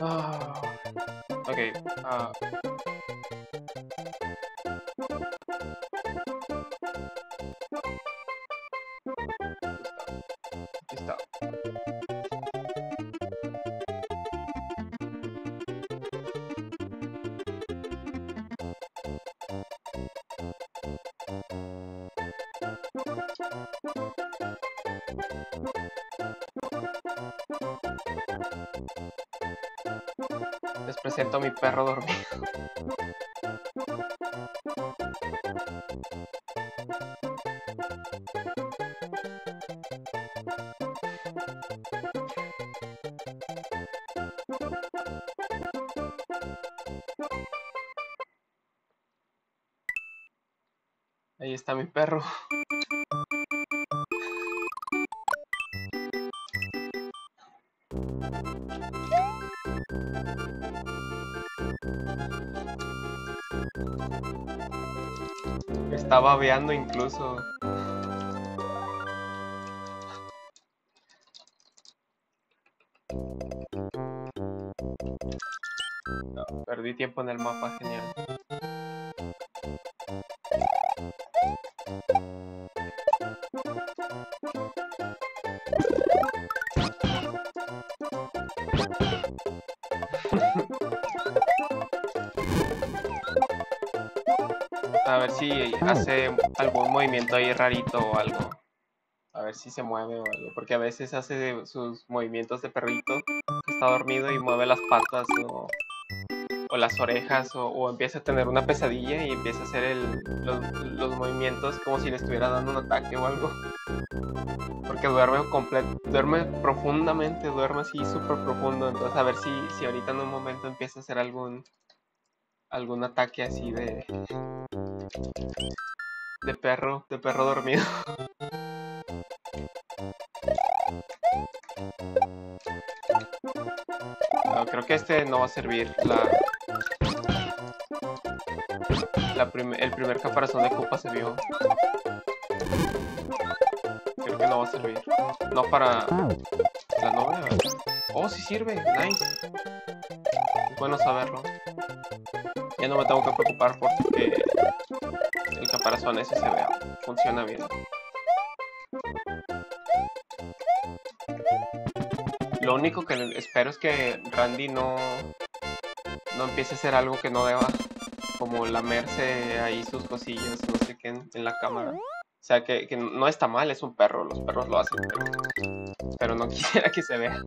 Oh. okay, uh... Les presento a mi perro dormido. Ahí está mi perro. Está babeando incluso. Perdí tiempo en el mapa, genial. A ver si hace algún movimiento ahí rarito o algo. A ver si se mueve o algo. Porque a veces hace sus movimientos de perrito está dormido y mueve las patas o, o las orejas o, o empieza a tener una pesadilla y empieza a hacer el- los, los movimientos como si le estuviera dando un ataque o algo. Porque duerme completo, duerme profundamente, duerme así súper profundo. Entonces a ver si, si ahorita en un momento empieza a hacer algún algún ataque así de de perro, de perro dormido. No, creo que este no va a servir. La, la el primer caparazón de Koopa se vio. Creo que no va a servir. No para la novia. Oh, sí sirve. Nice. Bueno saberlo. Ya no me tengo que preocupar porque el caparazón ese se vea. Funciona bien. Lo único que espero es que Randy no, no empiece a hacer algo que no deba. Como lamerse ahí sus cosillas, no sé qué, en, la cámara. O sea, que, que no está mal, es un perro, los perros lo hacen. Pero, pero no quisiera que se vea.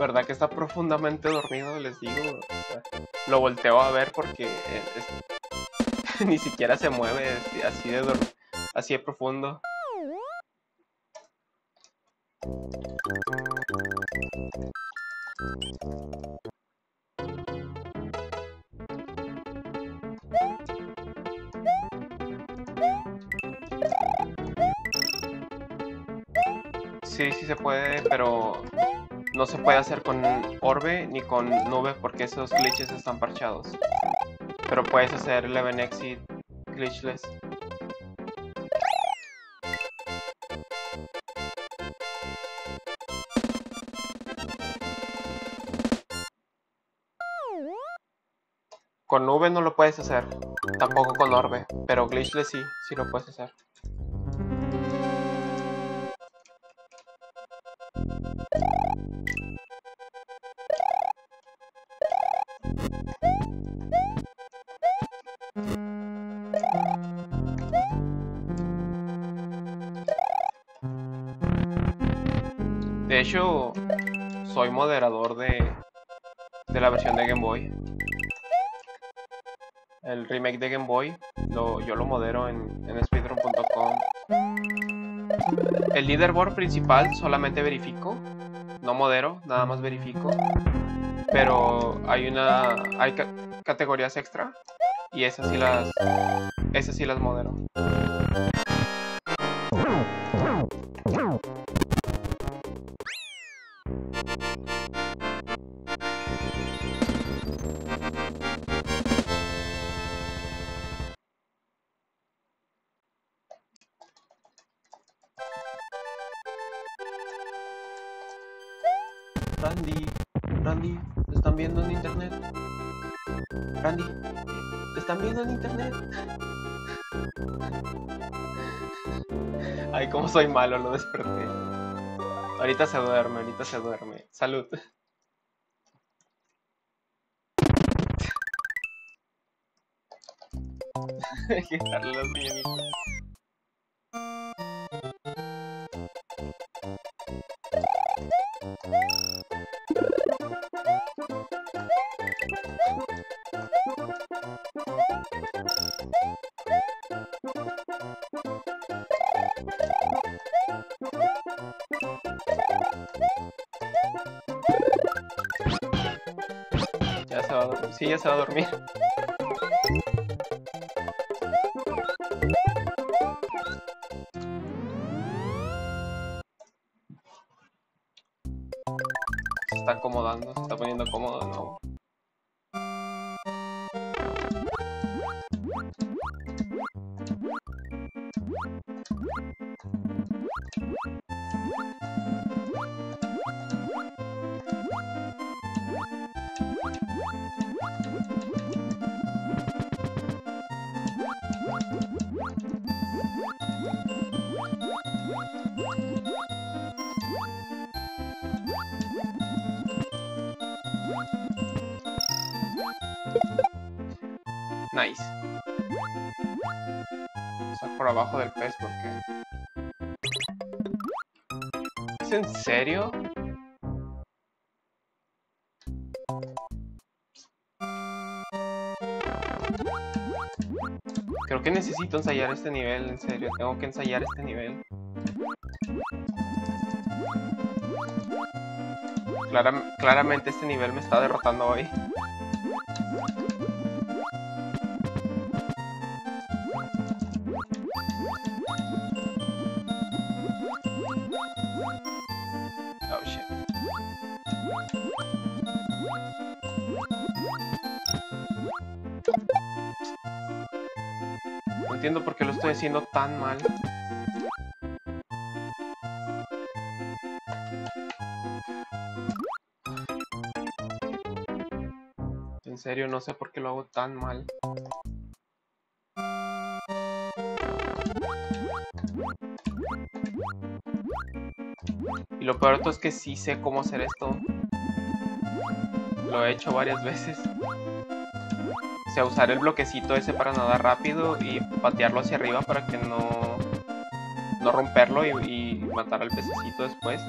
¿Verdad que está profundamente dormido? Les digo. lo volteo a ver porque eh, ni siquiera se mueve es así de, así de profundo. Sí, sí se puede, pero no se puede hacer con orbe ni con nube porque esos glitches están parchados. Pero puedes hacer 11 exit glitchless. Con nube no lo puedes hacer, tampoco con orbe, pero glitchless sí, sí lo puedes hacer. De hecho, soy moderador de, de la versión de Game Boy. El remake de Game Boy, yo lo modero en speedrun.com. el leaderboard principal solamente verifico, no modero, nada más verifico. Pero hay una hay categorías extra y esas sí las esas sí las modero. Randy, Randy, ¿te están viendo en internet? Randy, ¿te están viendo en internet? Ay, cómo soy malo, lo desperté. Ahorita se duerme, ahorita se duerme. Salud. Las Ya se va. Sí, ya se va a dormir. Se está acomodando, se está poniendo cómodo de nuevo. Nice. Está por abajo del pez porque... ¿Es en serio? Creo que necesito ensayar este nivel, en serio. Tengo que ensayar este nivel. claramente este nivel me está derrotando hoy. Entiendo por qué lo estoy haciendo tan mal. En serio, no sé por qué lo hago tan mal. Y lo peor es que sí sé cómo hacer esto. Lo he hecho varias veces. O sea, usar el bloquecito ese para nadar rápido y patearlo hacia arriba para que no, no romperlo y, y matar al pececito después.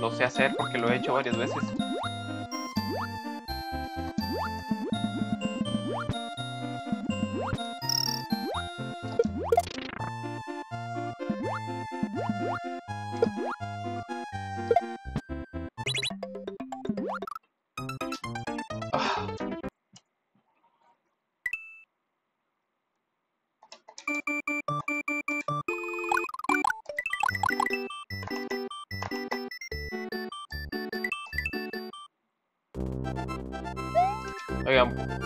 Lo sé hacer porque lo he hecho varias veces. Okay, I'm